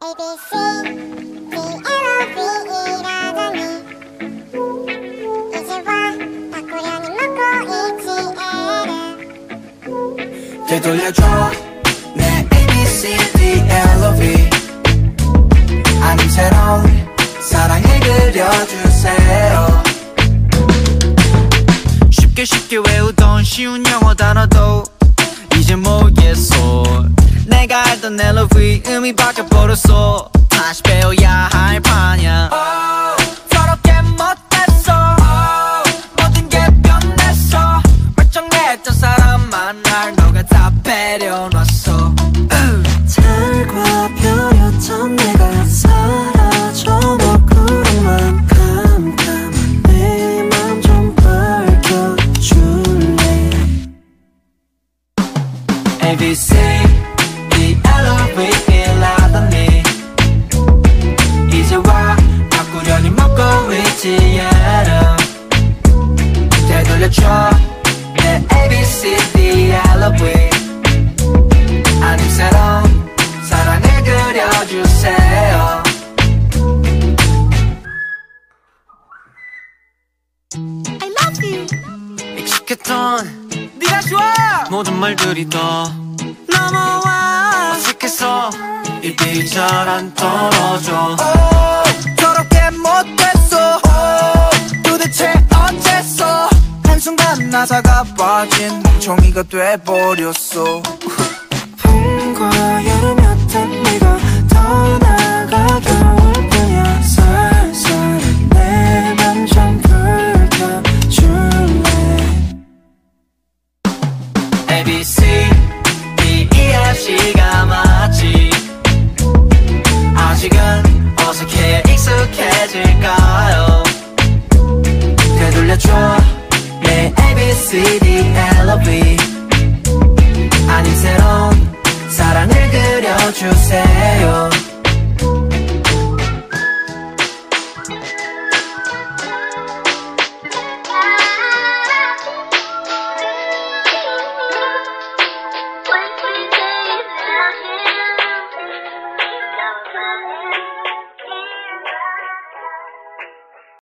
ABC, D, L, O, V, E라더니 이제 와 바꾸려니 먹고 있지 애를 되돌려줘 내 A, B, C, D, L, O, V. 아님 새로운 사랑을 그려주세요. 쉽게 쉽게 외우던 쉬운 영어 단어도 이제 모르겠어 내가 알던 LOV 의미 바뀌어버렸어. 다시 배워야 할 판이야. 더럽게 못했어. 모든 게 변했어. 멀쩡했던 사람만 날 너가 다 배려놨어. 달과 별이었던 내가 사라져 너 구름만 깜깜한 내맘좀 밝혀줄래? A, 있지 얘를 되돌려줘. 내 A, B, C, D, V 아님 새로운 사랑을 그려주세요. I love you. 익숙했던 네가 좋아. 모든 말들이 다 넘어와. 어색해서 입이 잘 안 떨어져 나사가 빠진 멍청이가 돼버렸어. 봄과 여름이었던 네가 떠나가 겨울뿐이야 살살 내맘좀 긁어줄래? A, B, C, D, E, F, C가 맞지. 아직은 어색해 익숙해질까요? 되돌려줘 city LOV 아님 새로운 사랑을 그려주세요